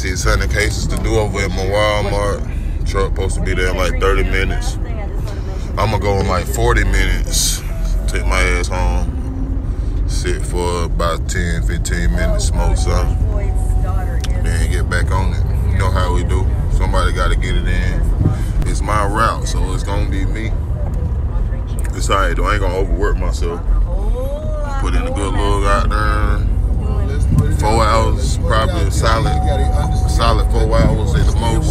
600 cases to do over at my Walmart. Truck supposed to be there in like 30 minutes. I'm gonna go in like 40 minutes. Take my ass home. Sit for about 10, 15 minutes, smoke something. Then get back on it. You know how we do. Somebody gotta get it in. It's my route, so it's gonna be me. It's alright though, I ain't gonna overwork myself. Put in a good look out there. Four hours, probably a solid, solid four hours at the most.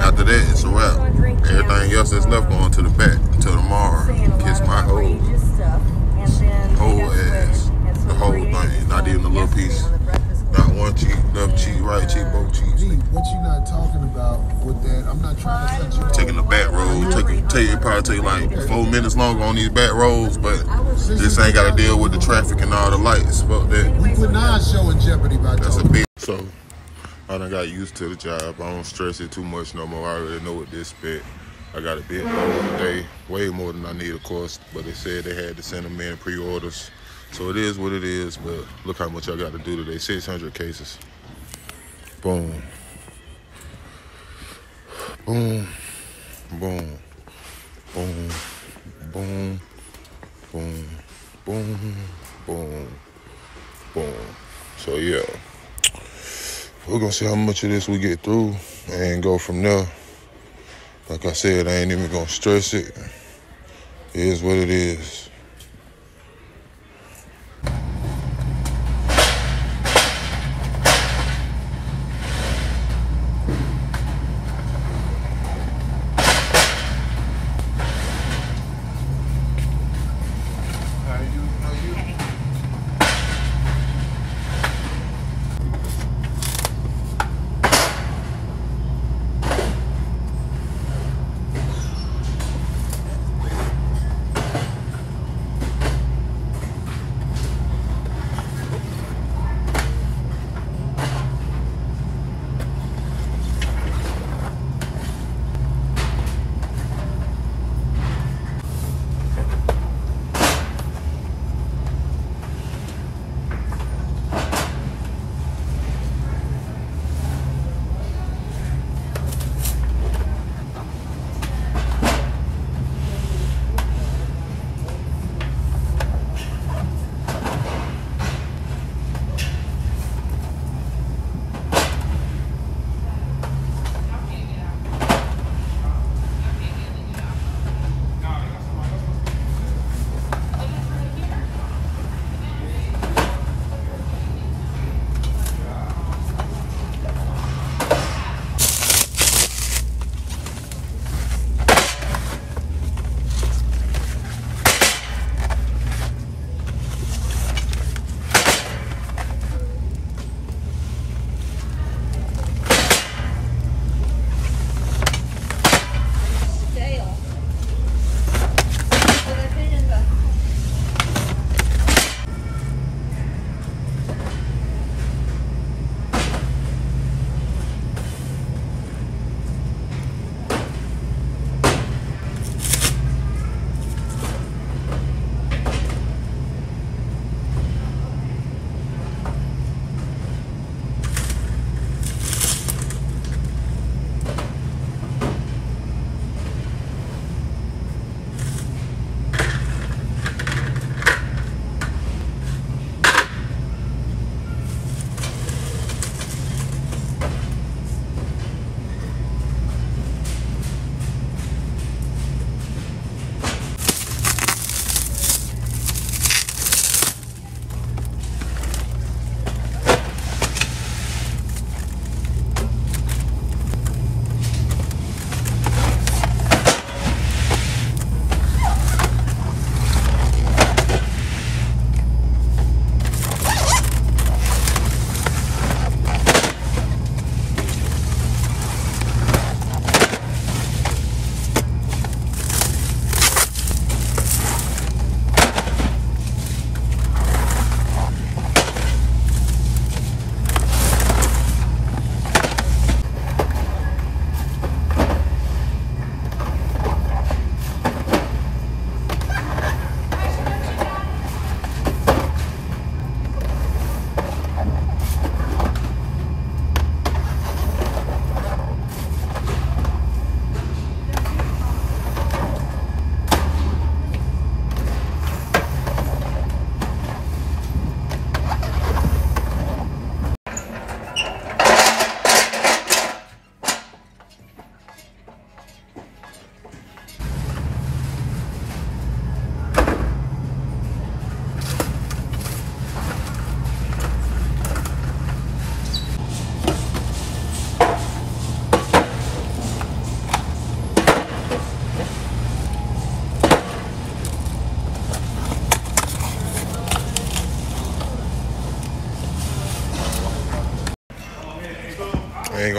After that, it's a wrap. Everything else that's left going to the back until tomorrow. Kiss my whole, whole ass, the whole thing, not even a little piece. Not cheek, left cheek, right cheek, both cheeks. What you not talking about with that? I'm not trying to cut you. Taking the back road, take, take it probably take like four minutes longer on these back roads, but this ain't got to deal with the traffic and all the lights. Fuck that. We put our show in jeopardy by that. That's a big. So I done got used to the job. I don't stress it too much no more. I already know what this spit. I got a bit load today, way more than I need, of course. But they said they had to send them in pre-orders, so it is what it is. But look how much I got to do today. 600 cases. Boom. Boom. Boom. Boom. Boom. Boom. Boom. Boom. Boom. So yeah. We're gonna see how much of this we get through and go from there. Like I said, I ain't even gonna stress it. It is what it is.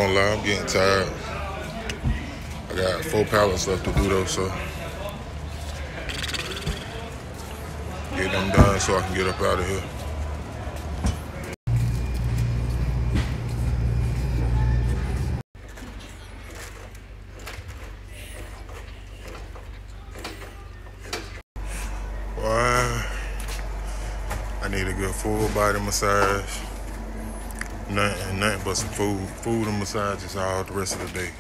Lie, I'm getting tired. I got four pallets left to do though, so get them done so I can get up out of here. Boy, I need a good full body massage. Nothing, nothing but some food. Food and massages all the rest of the day.